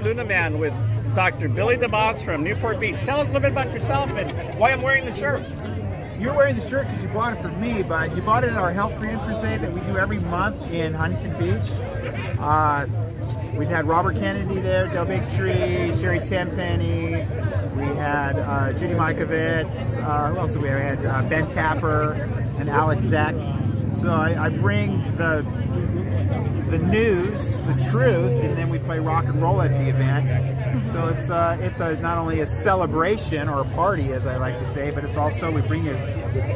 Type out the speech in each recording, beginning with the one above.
Luna Man with Dr. Billy DeMoss from Newport Beach. Tell us a little bit about yourself and why I'm wearing the shirt. You're wearing the shirt because you bought it from me, but you bought it at our Health Freedom Crusade that we do every month in Huntington Beach. Uh, we've had Robert Kennedy there, Del Bigtree, Sherri Tenpenny. We had uh, Judy Mikovits. Uh, who else did we have? We had uh, Ben Tapper and Alex Zeck. So I, I bring the the news, the truth, and then we play rock and roll at the event. So it's uh, it's a not only a celebration or a party, as I like to say, but it's also we bring you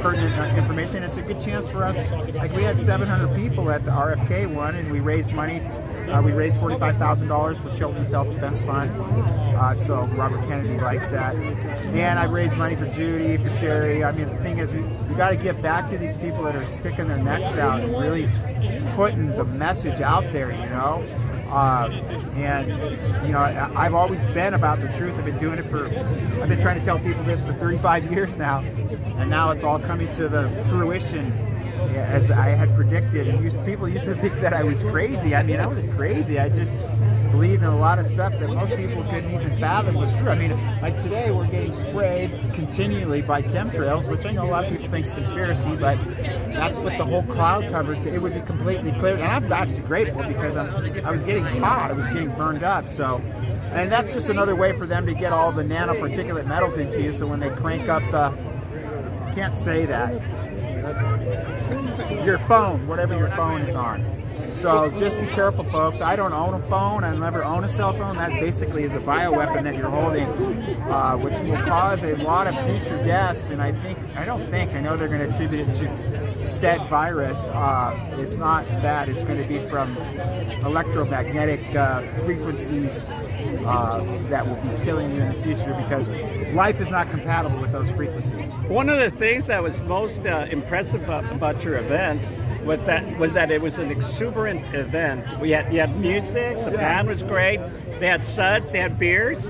pertinent information. It's a good chance for us. Like we had 700 people at the RFK one, and we raised money. Uh, we raised $45,000 for Children's Health Defense Fund. Uh, so Robert Kennedy likes that. And I raised money for Judy, for Sherri. I mean, the thing is, we, we got to give back to these people that are sticking their necks out and really putting the message out there, you know. Uh, and you know, I, have always been about the truth. I've been doing it for, I've been trying to tell people this for 35 years now, and now it's all coming to the fruition as I had predicted. And used, people used to think that I was crazy. I mean, I wasn't crazy. I just believed in a lot of stuff that most people couldn't even fathom was true. I mean, like today we're getting sprayed continually by chemtrails, which I know a lot of people think is conspiracy, but that's what the whole cloud covered. To, it would be completely clear. And I'm actually grateful because I'm, I was getting hot. I was getting burned up. So, and that's just another way for them to get all the nanoparticulate metals into you. So when they crank up the, can't say that, your phone, whatever your phone is on. So just be careful, folks. I don't own a phone. I never own a cell phone. That basically is a bioweapon that you're holding, uh, which will cause a lot of future deaths. And I think, I don't think, I know they're going to attribute it to said virus. Uh, it's not that. It's going to be from electromagnetic uh, frequencies uh, that will be killing you in the future because life is not compatible with those frequencies. One of the things that was most uh, impressive about, about your event with that was that it was an exuberant event. We had you had music, the band was great. They had suds, they had beers.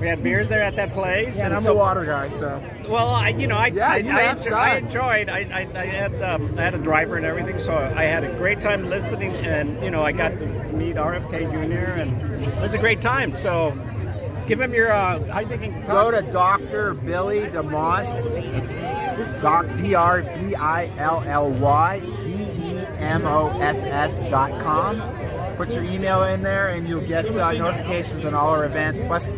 We had beers there at that place. Yeah, and I'm so, a water guy, so. Well, I, you know, I yeah, I, I, enjoyed, I enjoyed. I, I, I had um, I had a driver and everything, so I had a great time listening, and you know, I got to meet RFK Jr. and it was a great time. So Give him your, uh, how you can Go to Dr. Billy DeMoss. Doc, D-R-B-I-L-L-Y, D-E-M-O-S-S dot com. Put your email in there and you'll get uh, notifications on all our events. Plus,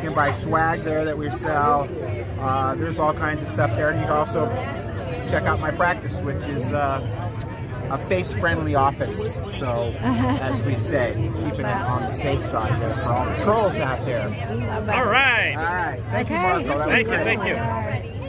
you can buy swag there that we sell. Uh, there's all kinds of stuff there. And you can also check out my practice, which is uh, a face-friendly office. So, as we say, keeping it on the safe side there for all the trolls out there. All right. All right. Thank okay. you, Marco. That thank was you. Thank you.